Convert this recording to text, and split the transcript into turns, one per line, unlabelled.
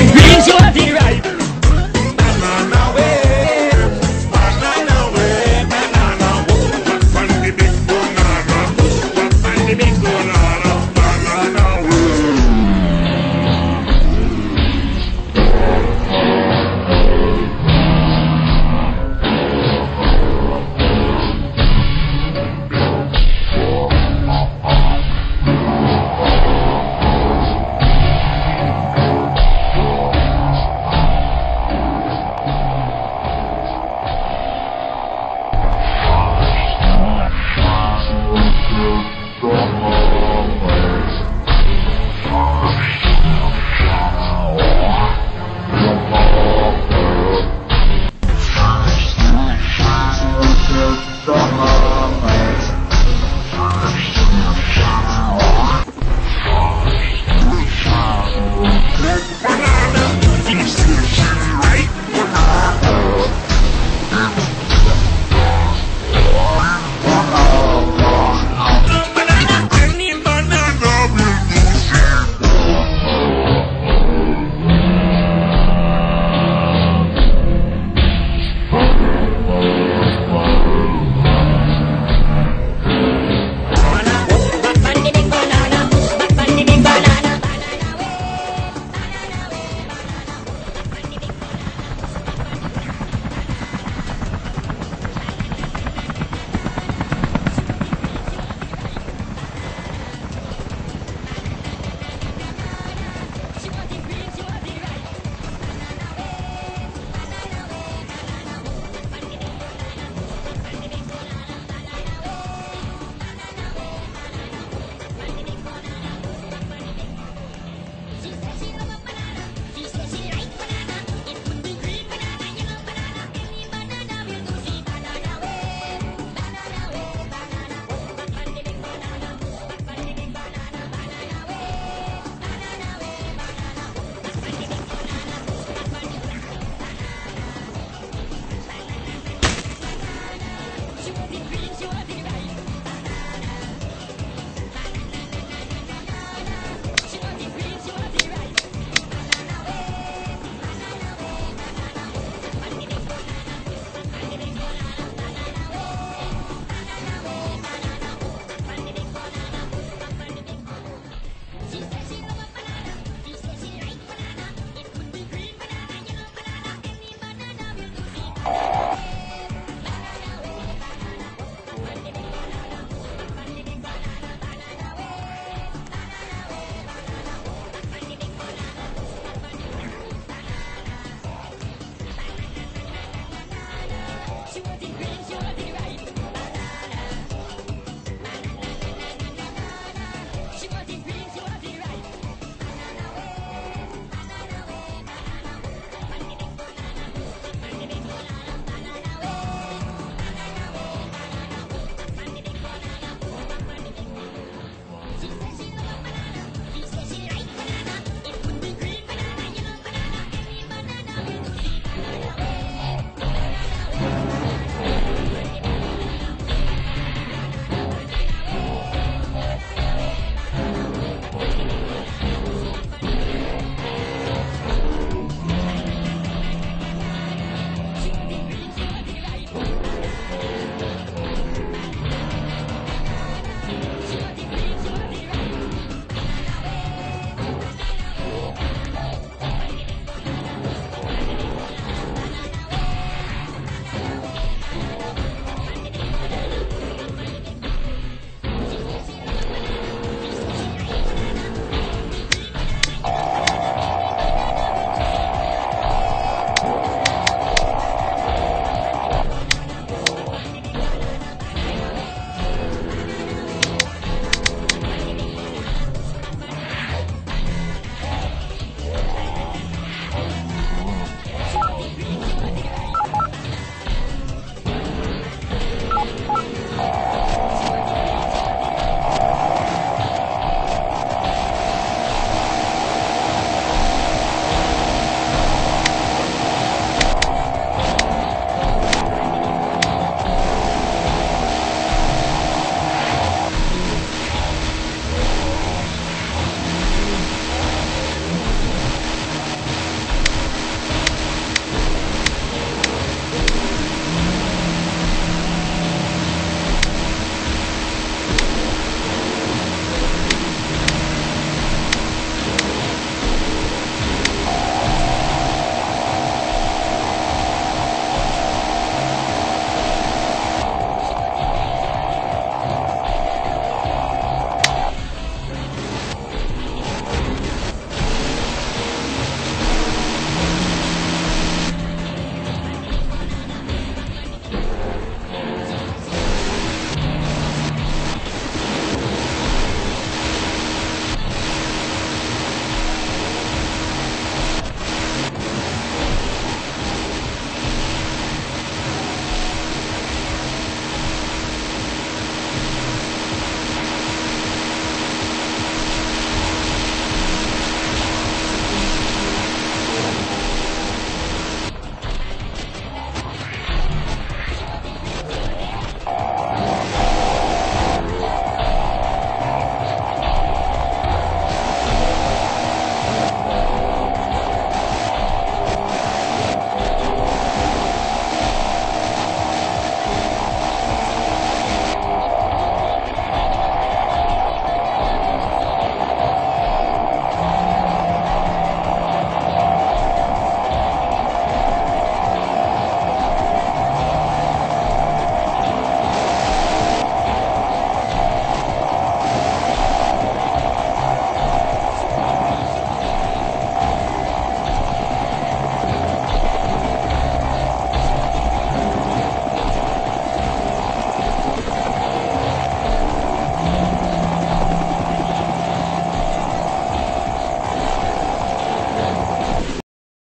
Bring green show the right.